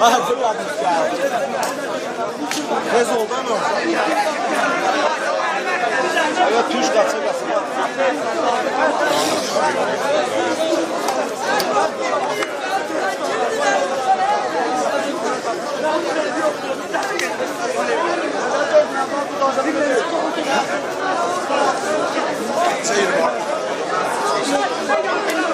Ah, fırlamış ya. Tez oldu ama. Evet, tuş kaça kaça. Ayetle de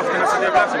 Polskie na scenie pracy.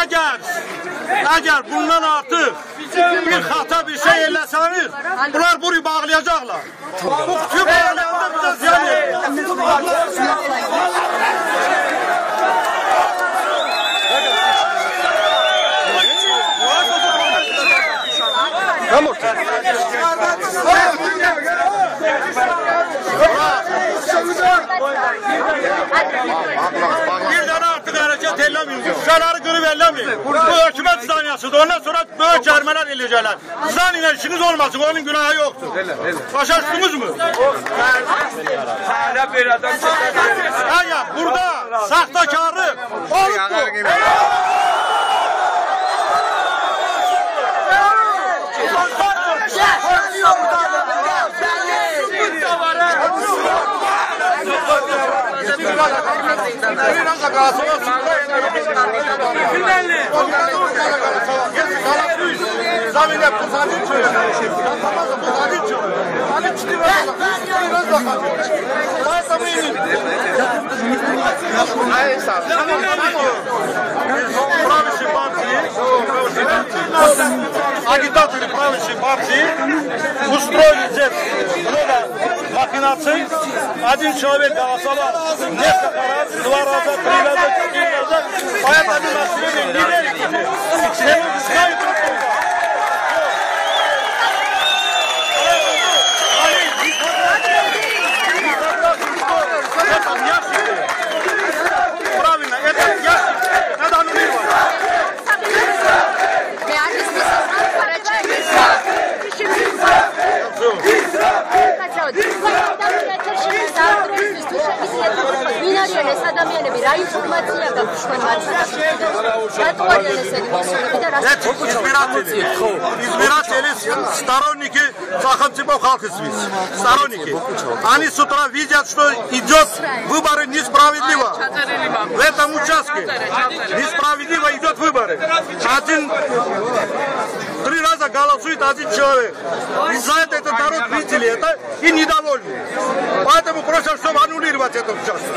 Əgər əgər bundan artıq bir xata bir şey eləsəniz, bunlar burayı bağlayacaqlar. Bu kutuyu bağlayanda bizə ziyan edir. Bir dənə hərəkət eləməyin. Şüşələri qırıb eləməyin. Bu hökumət zaniyasıdır. Ondan sonra böyük cərmələr eləyəcəklər. Zan ilə işiniz olmasın, onun günahı yoxdur. Başa düşdünüzmü? Hala bir adam Əgər burada saxtakarı olubdur. Zaminə pozadın çöyə. Pozadın çöyə. Hani çıkıyor. Hayır tamam. Правящей партии, агитаторы правящей партии устроили здесь много махинаций. Один человек голосовал несколько раз, два раза, три раза, четыре раза. Поэтому население не верит в них. Не знают ადამიანები რა ინფორმაცია გაქვს თქვენ მათ რატო არიან ესენი მოსულები და რა Эти избиратели, избиратели, сторонники Саханцева Халкисвис, сторонники. Они с утра видят, что идет выборы несправедливо. В этом участке несправедливо идет выборы. Один, три раза голосует один человек. И за это этот народ видели это и недовольны. Поэтому просят, чтобы аннулировать этот участок.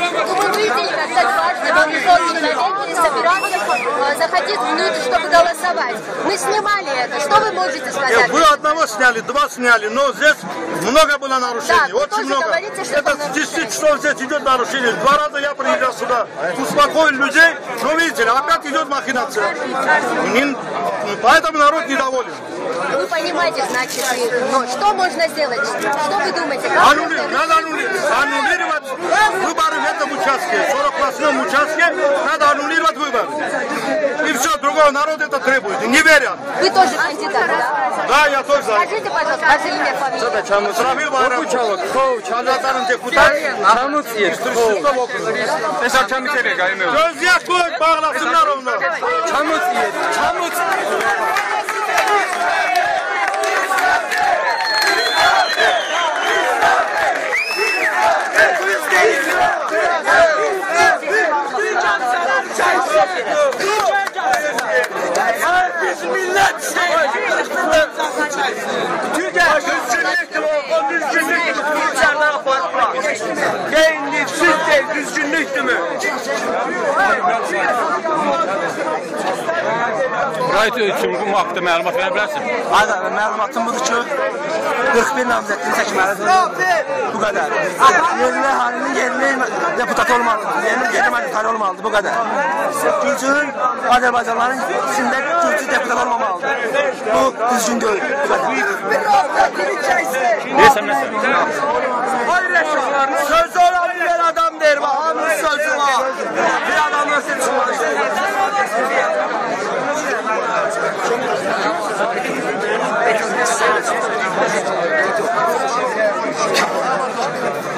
Вы видели, когда дважды вооруженные человек собирался э, заходить внутрь, чтобы голосовать. Мы снимали это. Что вы можете сказать? Нет, вы одного сняли, два сняли, но здесь много было нарушений, Да, очень много. говорите, что Это с 10 часов здесь идет нарушение. Два раза я приезжал сюда, успокоил людей, но видите, опять идет махинация. Поэтому народ недоволен. Вы понимаете, значит, но что можно сделать? Что вы думаете? Как Аннули- можно Надо аннулировать, аннулировать выборы в этом участке, 48 участке, надо аннулировать выборы. И все, другого народ это требует, не верят. Вы тоже кандидат, да? Да, я тоже. Скажите, пожалуйста, ваше имя, фамилия. Сравнил Байрамов. Çağdatan'ın Güzel. Herkes millet şey. Türkiye düzgünlük, o düzgünlük insanlara bakma. Kendisiz de düzgünlüktü mü? Right üçün bu haqda məlumat verə bilərsən? Hə, məlumatım budur ki, 41 namizədini seçməlidir. Bu qədər. Yerli əhalinin yerli deputat olmalıdır. Yerli yerli məsləhət olmalıdır. Bu qədər. Gürcünün Azərbaycanların içində Gürcü deputat olmamalıdır. Bu düzgün deyil. Bu qədər. Deyəsən məsələn. Hayır eşyalarını sözü olan bir adam der. Hamı sözü var. Bir adam nasıl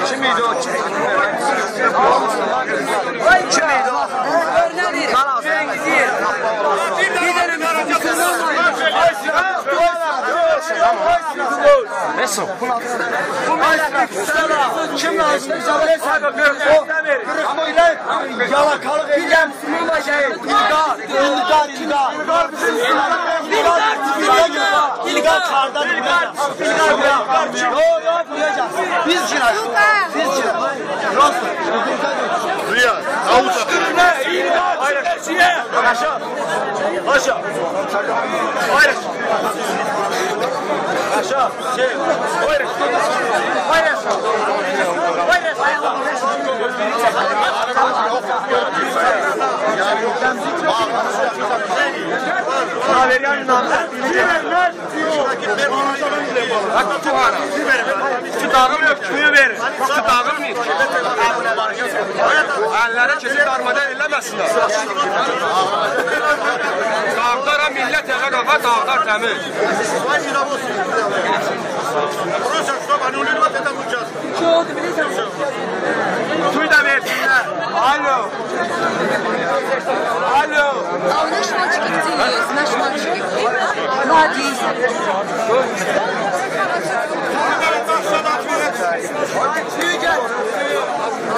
Çimido. Çimido. Malas. Çimido. O? Kalas. Gidelim. Nəsə? Kim lazım? Ne sebep? Ama ile yalakalık eylem. Şey, İlgar, İlgar, İlgar. İlgar bizim İlgar, İlgar, İlgar kardan İlgar. İlgar, İlgar. Yok, yok, duyacağız. Biz için açtık. Biz için. Rüya, Ne? İlgar. Hayır. Aşağı. Aşağı. Hayır. Aşağı. Şey. Hayır. Hayır. Haberyan namı. Bilenler. Hakkı tuhana. Şu Yox, suyu verin. Su dağılmayın. Əllərə keçib darmadan eləməsinlər. Dağdara millət evə qaqa, dağdar təmiz. Burası şobanı, ulurma tədə mücaz. Suyu da versinler. Alo. Alo. А у нас мальчики где есть? Наш мальчик где? Ладно.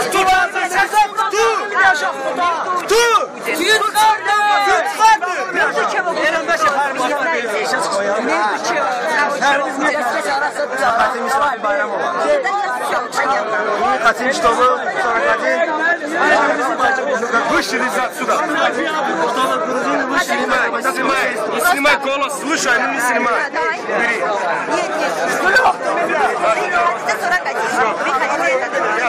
Tutu varsa sese Кто? Yaşa Xuda. Кто? Yurtlardı. Yurtlardı. Ben bu çevap. Ben bu çevap. Ben bu çevap. Xətimiz Fahil Bayramov var. Xətimiz Tomu, sonra Xətin. Вышли за отсюда. Снимай, снимай, снимай голос, слушай, ну не снимай. Бери. Нет, нет. Вы хотите это?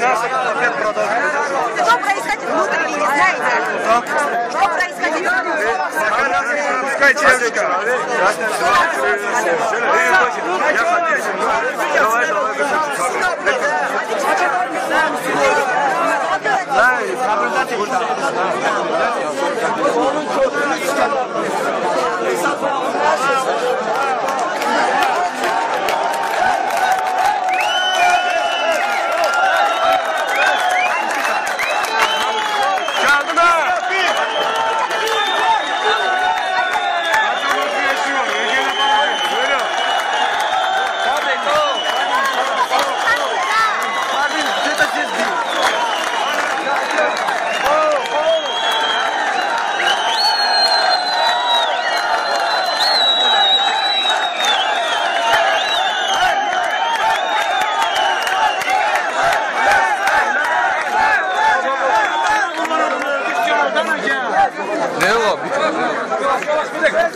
Не хочу. А чем Как криминал, опять продолжает. Что происходит внутри, не знаете? Что происходит внутри? Пускай девочка. Geldim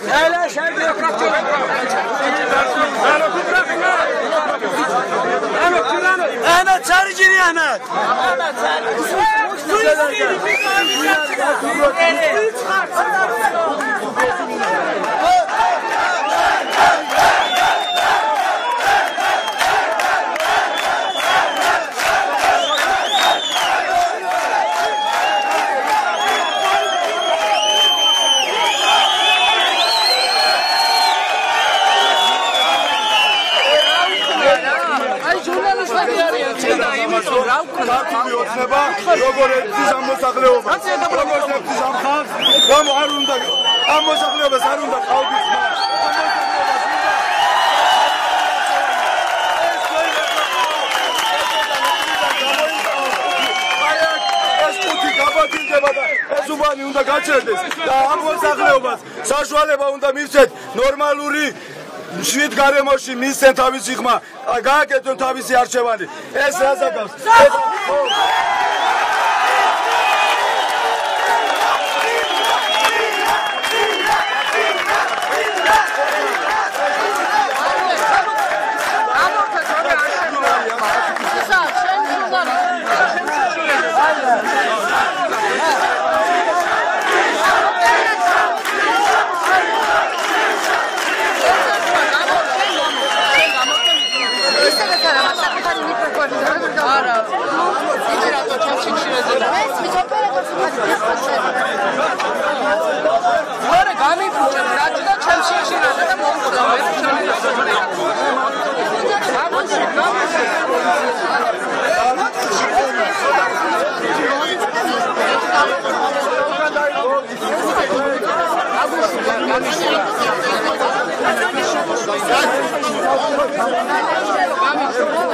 Hele şey diyor. Ahmet çağır geri Ahmet. Ahmet ოცნება როგორ ეთის ამ მოსახლეობას? როგორ ეთის ამ ხალხს? რომ არ უნდა ამ მოსახლეობას არ უნდა ყალბის ეს კუთი გაბა გაგიდება და ეს უბანი უნდა გაჩერდეს და ამ მოსახლეობას საშუალება უნდა მივცეთ ნორმალური შვიდ გარემოში მისცენ თავისი ხმა გააკეთონ თავისი არჩევანი. ეს რაზაკავს Arab. ოპერატორ ჩანს ჩინეზე და ესმის ოპერატორს ვარე გამიფუჭებ რაჭი და ჩანს ჩინეზე და მომყოდა მე Thank you.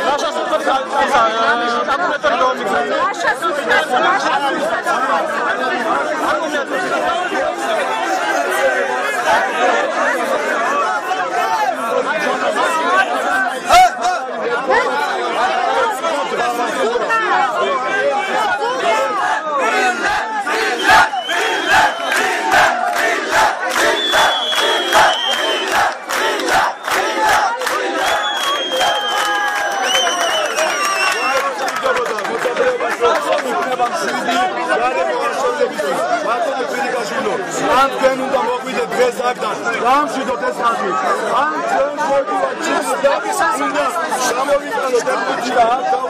Nasza substancja, nasza substancja. Anton vor die Artisten, die Sammler, die Anodel, die Theater,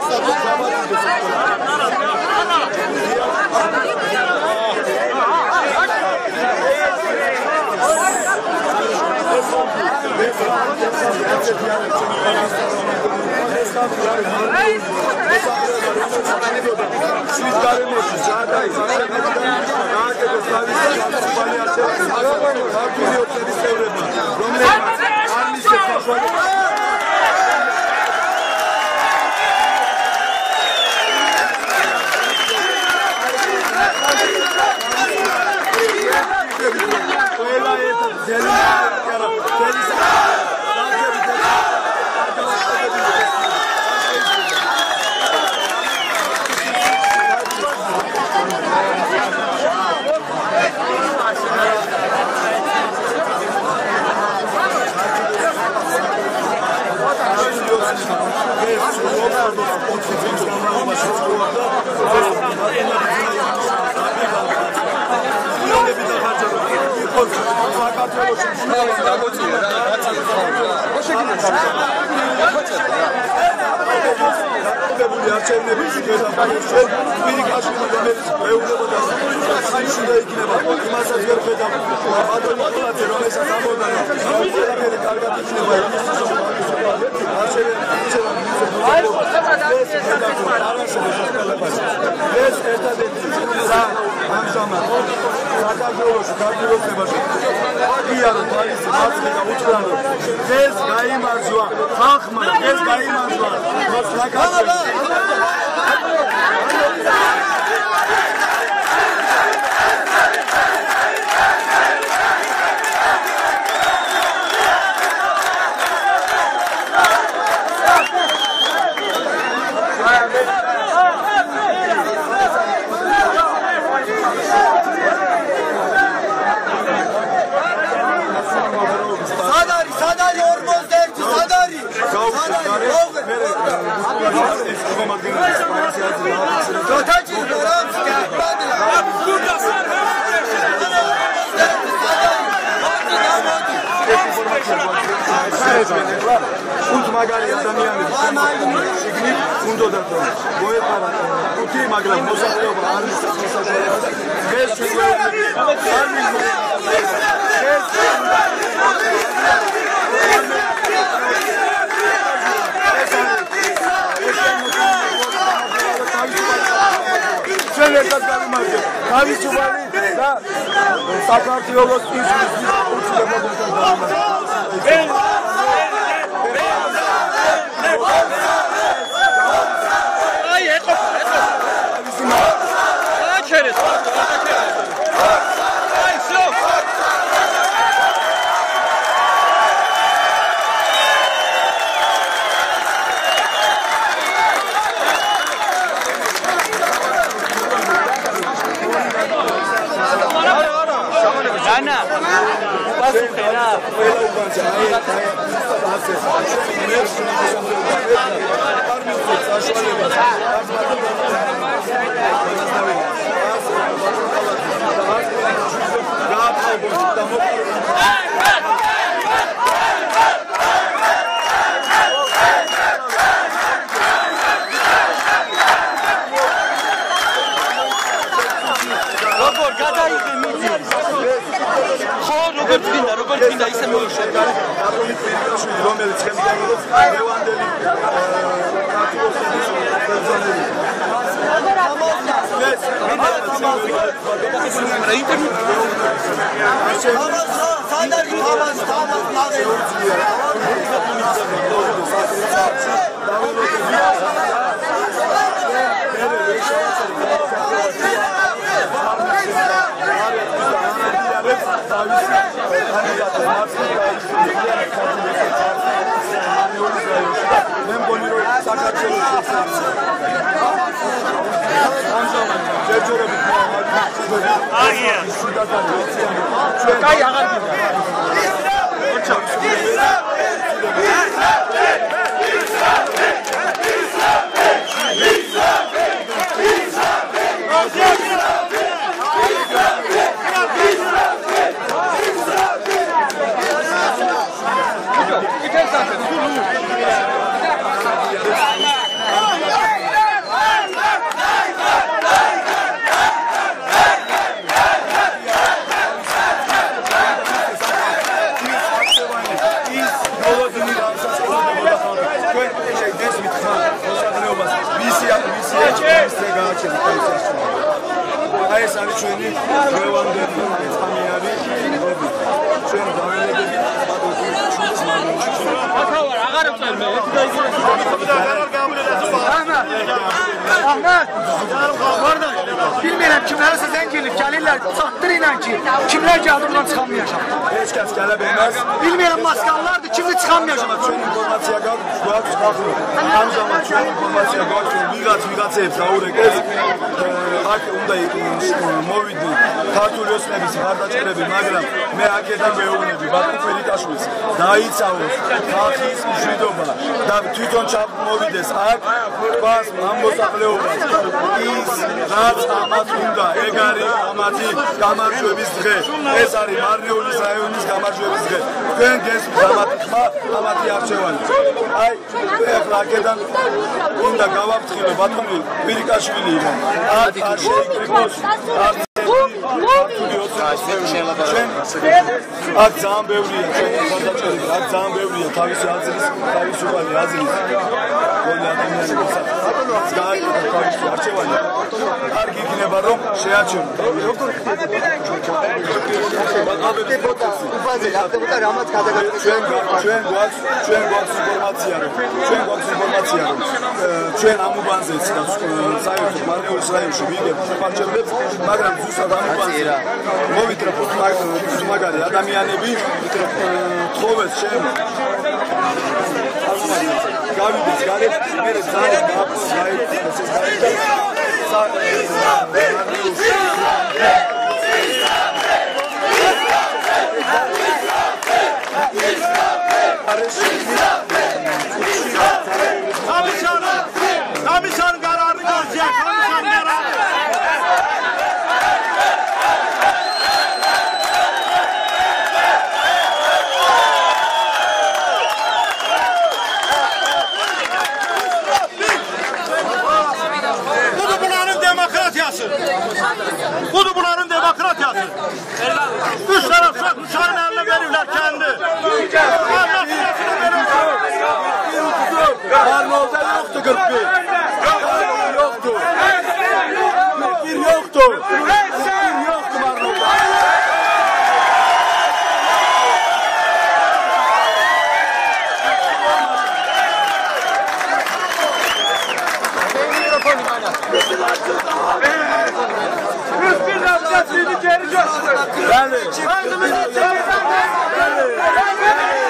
Sizlere mutlu, çağdayız. Daha önce Slavistan, Kampanya, Çelik, Arabayla, Hakimi Yokları Sevrema, Romanya, Arnise, Kampanya. Yeah. ეს რობოტს 4 წლის განმავლობაში სწორობდა მილიონები დახარჯა იყო საქართველოში შუა დაგოწია რა გაწევდა რა შეგიძლია გაწევდა მიღებული არჩევნების გადაფარჩენ პირიქაშვილ რომელიც მეუბნებოდა საინში და იქნება იმასაც ვერ ხედავ ბატონო პლაცე რომელსაც ამოდანა ყველაფერი კარგად იქნება იმისთვის რომ ეს ერთადერთი გზა ამჟამად საქართველოში დაგიოლებაში აგიარო თავის მაცი და უჭრალო ეს გამოიმარჯვა ხალხმა ეს გამოიმარჯვა საქართველოში გოთაჭი რამს გაბადლა უთი მაგარი ადამიანები შიგნით უნდათ რომ მოეყარა უთი მაგრამ მოსახლეობა არ მის სასაშორებლად ეს ჩვენ ჩვენ ერთად გავიმარჯვებთ. თავისუფალი და საქართველოს ის ის უცხო მოგვიწევს. Rafaela Ubancay'a kayıp bahsetti. Mersin Armut'u saçmalıyor. Armut'u saçmalıyor. აია. კაი აღარ გიგა. ჩვენ ინფორმაცია გვაქვს გახსნა ამჟამად ჩვენ ინფორმაცია გაქვს რომ ვიღაც ვიღაცებს აურეკეს. აქ უნდა მოვიდი ქართული ოსნების გარდაჭერები მაგრამ მე აქედან მეუბნები ბატონ ფერიკაშვილს დაიცავოს ხალხის მშვიდობა და თვითონ ჩამოვიდეს აქ თქვას ამ მოსახლეობას ის რაც ამათ უნდა ეგ არის ამათი გამარჯვების დღე. ეს არის მარნეულის რაიონის გამარჯვების დღე თქვენ გესმის ამათი ხმა ამათი არჩევანი აი ახლა აქედან უნდა გავაფრთხილო ბატონი ვირიკაშვილი აქ არ შეიკრიბოს არ აქ ძალიან ბევრია ჩვენი ხალხაჭერი აქ ძალიან ბევრია თავისი აზრის თავისუფალი აზრის გონი ადამიანებისა გააკეთა თავისი არჩევანი კარგი იქნება რომ შეაჩერო როგორ ჩვენ ჩვენ გვაქვს ჩვენ გვაქვს ინფორმაცია რომ ჩვენ გვაქვს ინფორმაცია რომ ჩვენ ამ უბანზეც საერთოდ მარნეულის რაიონში ვიგებ შეფარჩევებს მაგრამ ზუსტად ამ უბანზე მოვითრაფოთ მაგარი ადამიანები თხოვეს შენ Gayet biz gayet benim gayet gayet siz gayet Abi şana! Abi şana! Kırk bin. Yoktu. Tekbir yoktu. Tekbir yoktu Marmara'da. Hiçbir davranışını geri gösterin. Gelin. Hakkımızı çekin. Gelin. Gelin.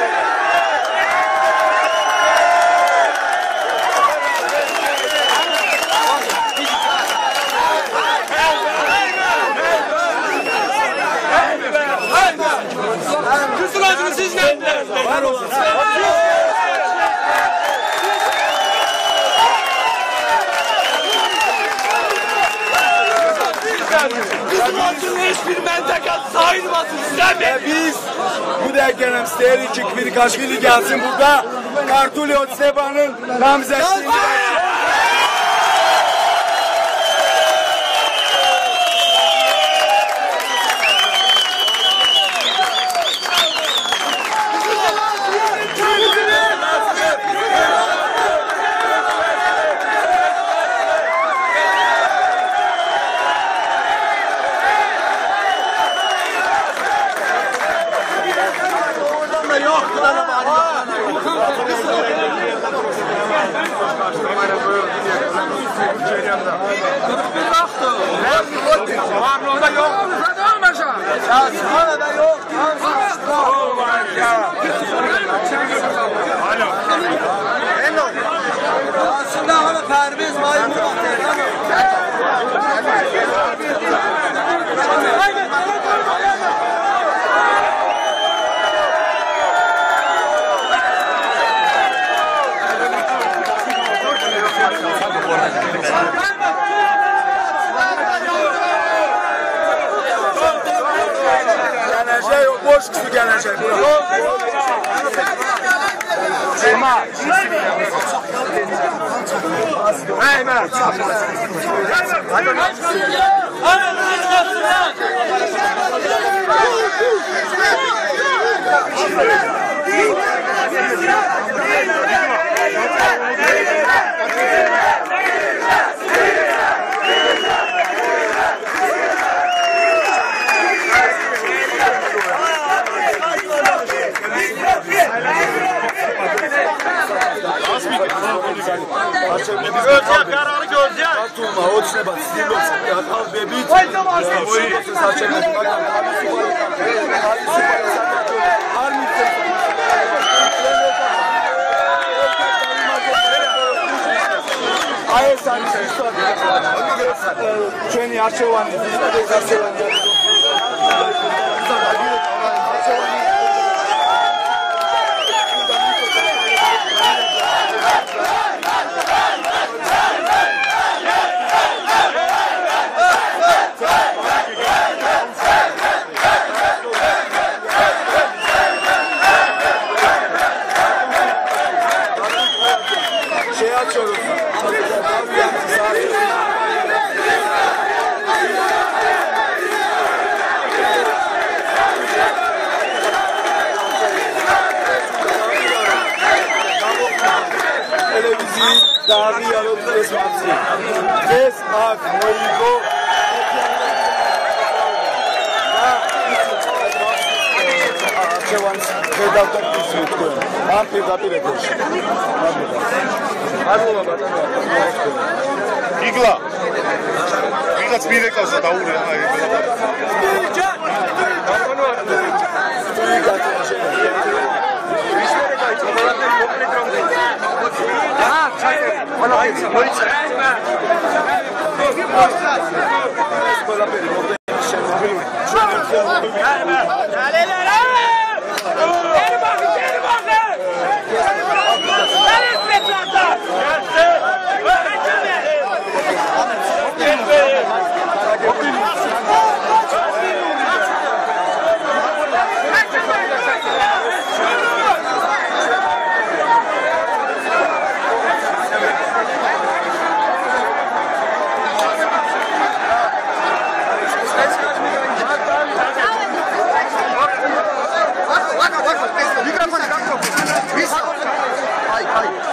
Yoktu Marnolda var olasın. Kızılcının hiçbir mentekası sayılmasın sizden mi? Biz bu derken isteyirik ki Kvirikaşvili gelsin burada. Kartulyo Seba'nın namzetliğini Gözcek არჩევნების ქართულმა ოცნებას ცდილობს დაკავდებით მოიწეს არჩევნები მაგრამ თავისუფალი საქართველო არ მიწევს აი ეს არის ისტორია ჩვენი არჩევანი ზუსტად ეს არჩევანია დაავიაროთ ეს მარცხი. დღეს აქ მოიგო შევანს ხედავთ ის თქვენ. ამ პირდაპირ ეთერში. მადლობა ბატონო. იგლა ვიღაც მირეკავს და დაურე აი. ბატონო. Allez, là はいはい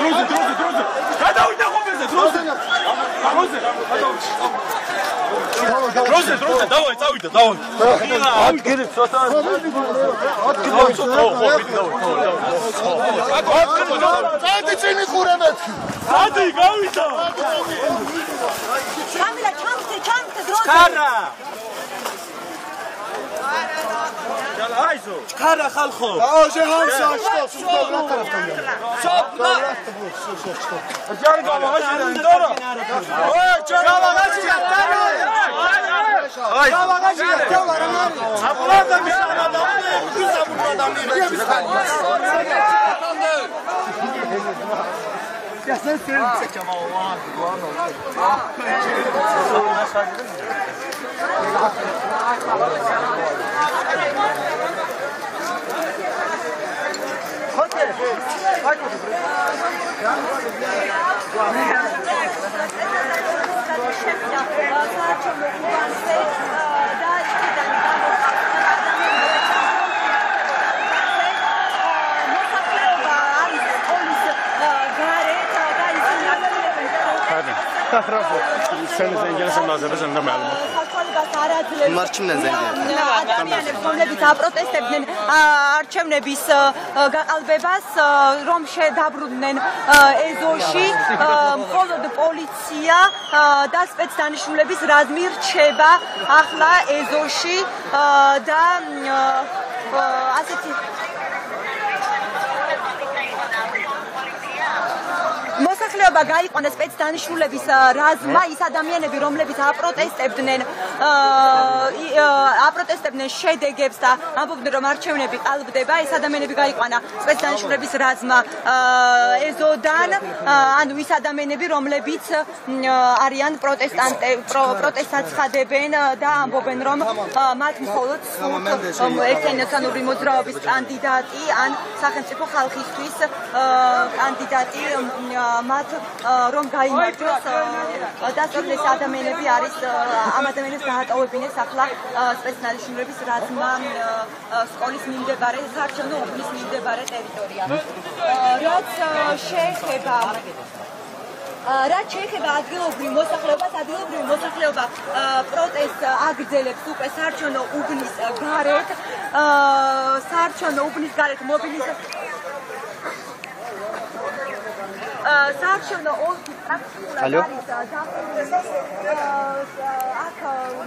დროზე დროზე დროზე. გადავიდა ხომეზე დროზე? დროზე? დროზე დროზე დავაი წავიდა დავაი. ადგილი ცოტა ადგილი ცოტა ხო მიდი დავაი წადი წინი ყურემეთ წადი გავიდა. გამილა ჩამწე ჩამწე დროზე. კარა Ayzo. Kara xalqo! Ağacı hansı açtı? Sus devlet taraftan gel. Gel qabağa girin, dara. Oy, qabağa girin, dara. Ay. Qabağa girin, dara. Bunlar da bir tane adam. Biz de bunun adamıyız. Biz Sen zəngələsən Azərbaycanda məlum. Kimdən zəng ადამიანებს, რომლებიც აპროტესტებდნენ არჩევნების გაყალბებას, რომ შედაბრუნდნენ ეზოში, მხოლოდ პოლიცია და სპეცდანიშნულების რაზმი რჩება ახლა ეზოში და ასეთი მოსახლეობა გაიყვანა სპეცდანიშნულების რაზმა ის ადამიანები რომლებიც აპროტესტებდნენ აპროტესტებდნენ შედეგებს და ამბობდნენ რომ არჩევნები ყალბდება. ეს ადამიანები გაიყვანა სპეცდანიშნულების რაზმა. ეზოდან ანუ ის ადამიანები რომლებიც არიან პროტესტანტები პროტესტად ცხადებენ და ამბობენ რომ მათ მხოლოდ ერთენაცანური მოძრაობის კანდიდატი ან სახელმწიფო ხალხისთვის კანდიდატი მათ რომ გაიმარჯვოს დასწრეს ადამიანები არის ამ ადამიანებს გაატოვებინეს ახლა სპეცნალიშნურების რაზმა სკოლის მიმდებარე საარჩევნო უბნის მიმდებარე ტერიტორია რაც შეეხება რაც შეეხება ადგილობრივ მოსახლეობას, ადგილობრივი მოსახლეობა პროტესტს აგრძელებს უკვე საარჩევნო უბნის გარეთ. საარჩევნო უბნის გარეთ მობილიზაცია საარჩევნო ოლქის პრაქტიკულად არის დაახლოებით აქ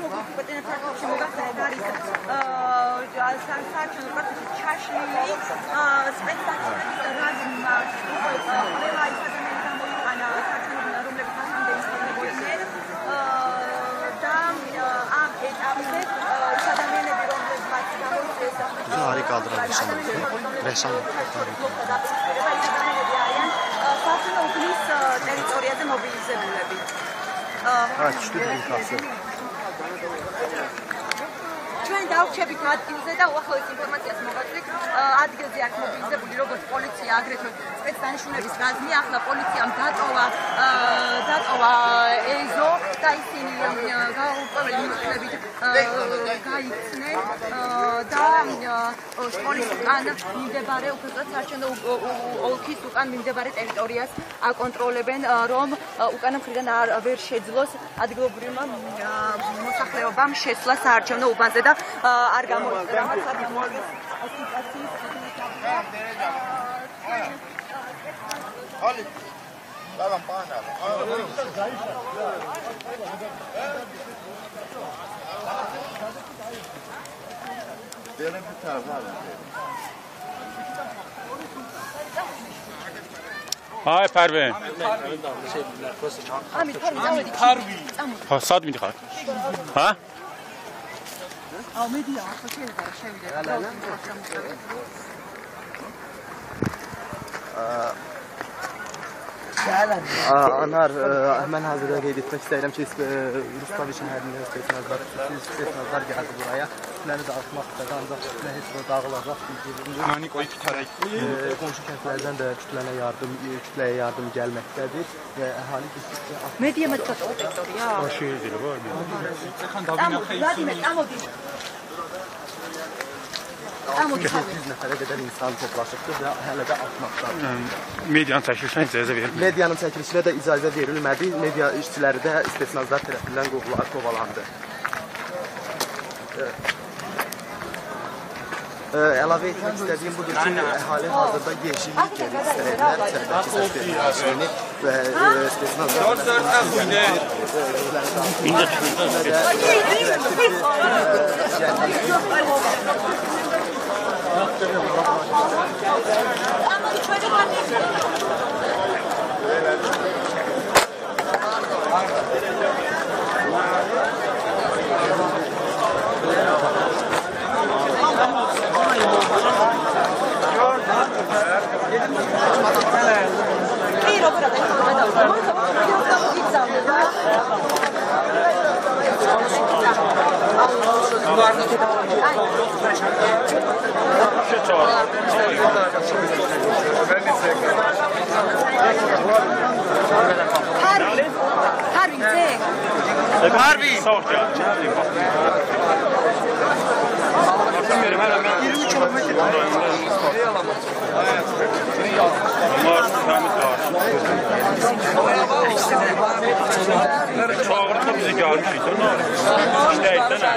როგორც პეტენა პრაქტიკაში მოგახსენეთ არის საარჩევნო პროცესი ჩაშლილი სპექტაკლების რაზმმა ყველა ის ადამიანი გამოიყანა საარჩევნო რომლებიც აქამდე ისწავლებოდნენ და ამ ეტაპზე ის ადამიანები რომლებმაც გამოიწვიეს Harika kaldırabilir sanırım. Ressam. საერთოდ უგნის ტერიტორიაზე მობილიზებულები. აა, ჩიტი გასა. ჩვენ დავრჩებით ადგილზე და უახლოეს ინფორმაციას მოგაწვით ადგილზე აქ მობილიზებული როგორც პოლიცია აგრეთვე სპეცდანიშნულების რაზმი ახლა პოლიციამ დატოვა დატოვა ეზო და ისინი გაუკვებელი მიმართულებით გაიქცნენ და სკოლის უკან მიმდებარე უბრალოდ საარჩევნო ოლქის უკან მიმდებარე ტერიტორიას აკონტროლებენ რომ უკანა მხრიდან არ ვერ შეძლოს ადგილობრივმა მოსახლეობამ შესვლა საარჩევნო უბანზე და არ გამოიწვია რამაც არ გამოიწვია Ali. Dalam panel. Derin bir taraf var. Ay Pərvin. ამით თავი او ميديا عارفه كده علشان لا لا انهار منها زي gitmek isterim. Çünkü Ruslar için her ne istedim. Ruslar için her ne buraya. kütləri dağıtmaq istədi, ancaq kütlə heç bir dağılacaq bildirilmir. Yəni qoy kütərək. E, qonşu kəndlərdən də kütlənə yardım, kütləyə yardım gəlməkdədir və əhali getdikcə artır. Nə deyəmək çatıb? Başı yedir, var mı? Amma, Vladimir, amma bir... 600 nəfərə qədər insan toplaşıbdır və hələ də artmaqdadır. Hə, medianın çəkilişinə icazə verilmədi. Medianın çəkilişinə də icazə verilmədi. Media işçiləri də istisnazlar tərəfindən qovalandı. Evet. Əlavə etmək istədiyim budur ki, əhali hazırda yeşillik yeri istəyirlər, içəridəki səs verilməsini və ə, istisnazlar Hayır o kadar. Tamam tamam. Tamam Harbi. Harbi de. Harbi. Sağ ol ya. Bunlar təmiz var. Çağırdı bizi gəlmişik. İşləyikdən nə?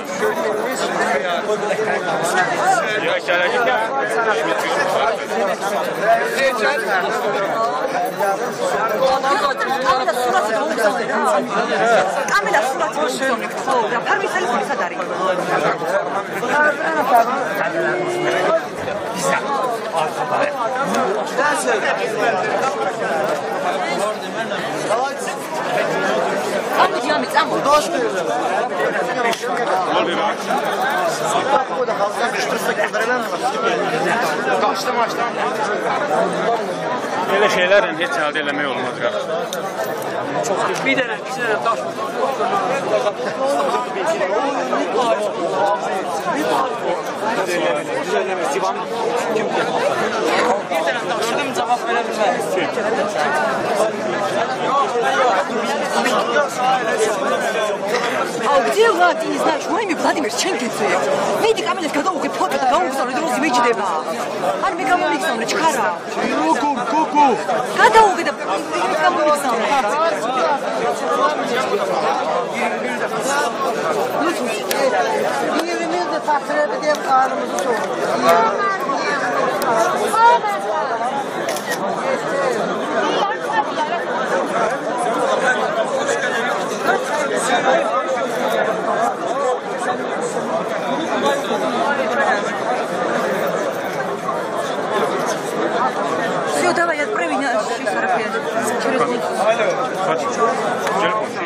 Ya Güzel. Arkada. Güzel söyle. Ama cihamiz ama. Dost veriyorum. Sabah bu da halka düştürse kaldırılan mı? Kaçtı maçtan. Böyle şeylerin hiç elde eləmək olmaz qardaş. Çox bir də 现在大叔，叔，叔。Gördüm cavab verə bilməz. А где Влад, я не знаю, что имя Владимир Ченкинцы? Види, камеля გადავუღე ფოტო და გამოგზავნე დროს იმეჯდება. არ მე გამომიგზავნე ჩქარა. Kuku, kuku. გადავუღე და გამომიგზავნე. Şimdi takdir edeceğim kanımızı Все, давай, отправь меня через 45. Через Алло. Телефон.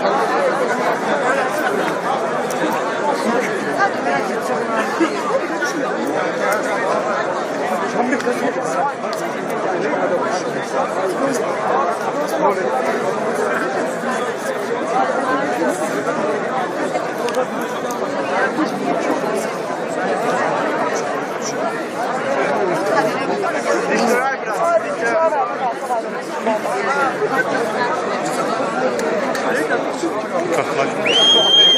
а, Hadi. ます。